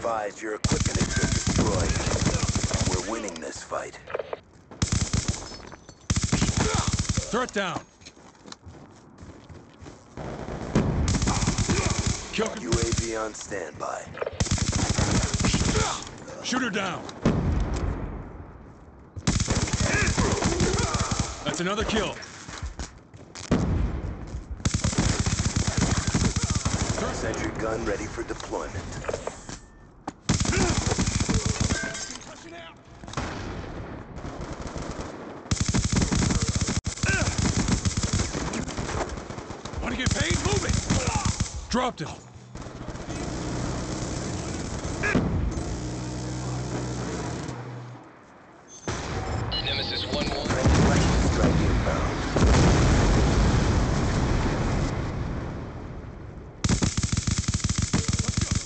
advised, your equipment has been destroyed. We're winning this fight. Threat down. Kill UAV on standby. Shooter down. That's another kill. Sentry gun ready for deployment. Want to get paid? Move it. Dropped him. Nemesis 1-1. Friendly lightning strike inbound.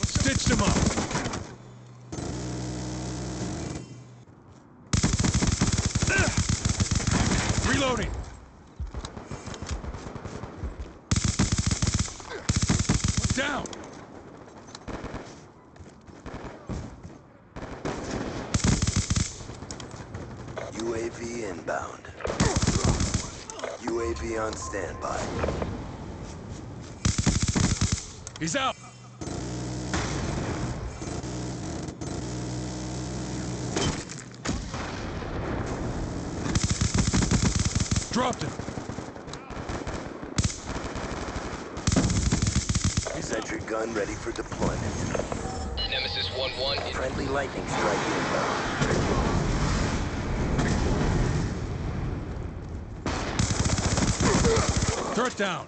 Stitched him up. Reloading. Down. UAV inbound. UAV on standby. He's out. Dropped him. Sentry gun ready for deployment. Nemesis 1-1. in- Friendly lightning strike inbound. Threat down.